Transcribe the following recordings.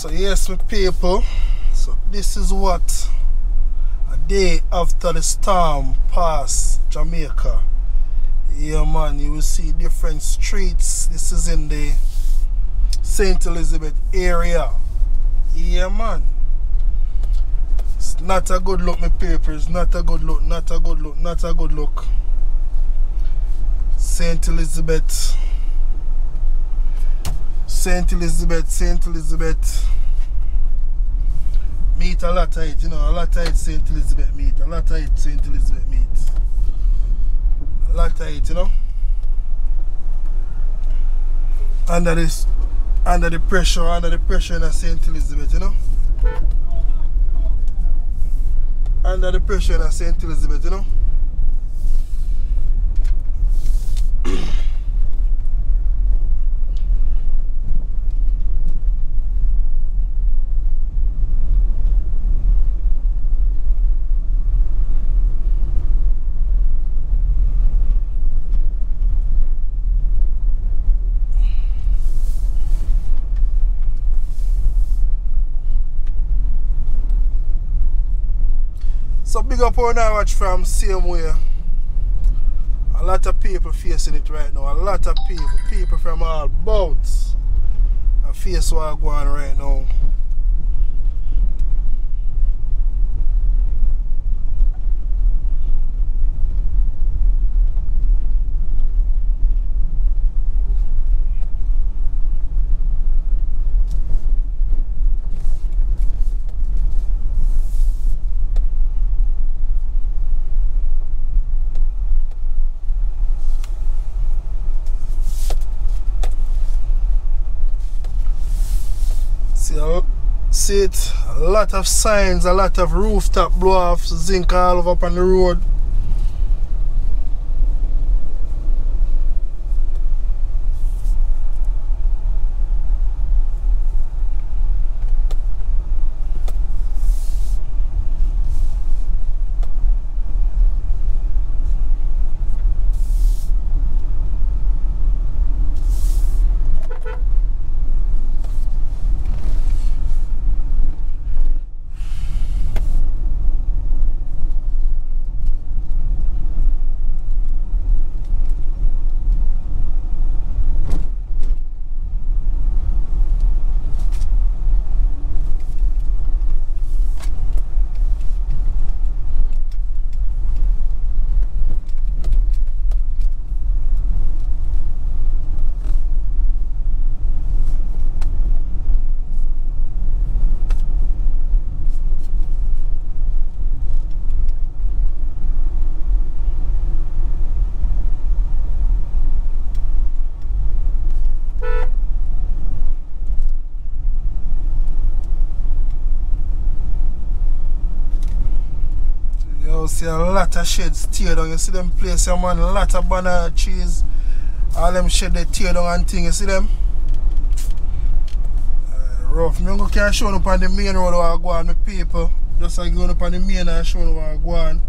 So yes, my people. So this is what a day after the storm passed Jamaica. Yeah, man, you will see different streets. This is in the St. Elizabeth area. Yeah, man. It's not a good look, my paper. It's not a good look, not a good look, not a good look. St. Elizabeth. St. Elizabeth, St. Elizabeth. Meet a lot of it, you know, a lot of it St. Elizabeth meet, a lot of it St. Elizabeth meet. A lot of it, you know. Under this under the pressure, under the pressure in St. Elizabeth, you know. Under the pressure in St. Elizabeth, you know. So big up on watch from same way. A lot of people facing it right now. A lot of people, people from all boats are face what going on right now. See, a- see it, a lot of signs, a lot of rooftop blow offs, zinc all over on the road. You see a lot of sheds tear down. You see them place, yeah, man, a lot of banana trees. All them shed they tear down and thing. You see them? Uh, rough. Me go can show up on the main road where I go on, my people. Just like going up on the main and showing where I go on.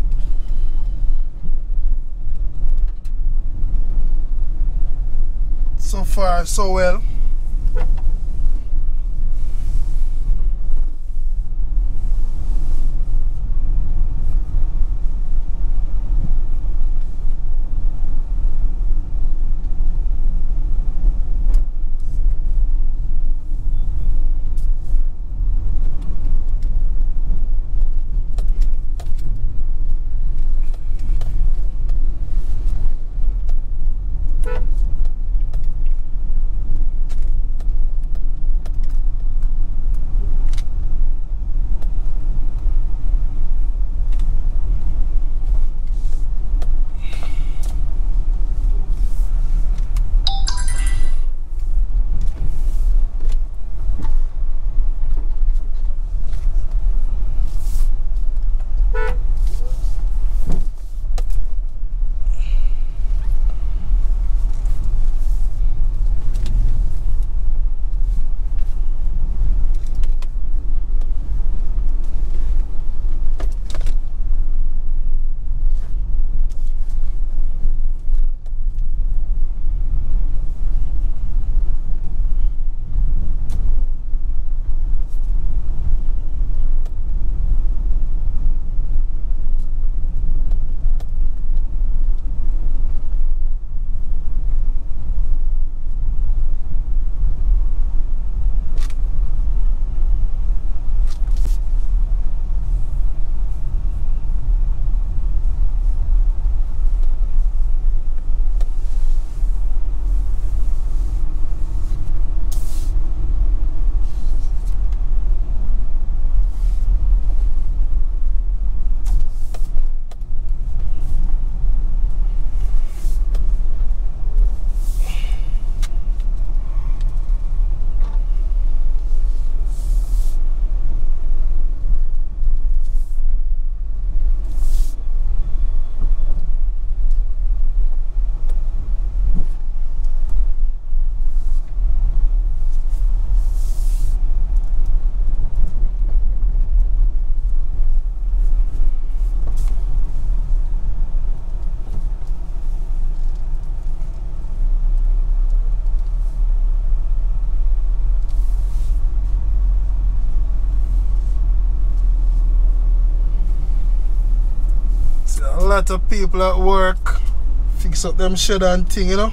So far, so well. Lot of people at work fix up them shed and thing, you know.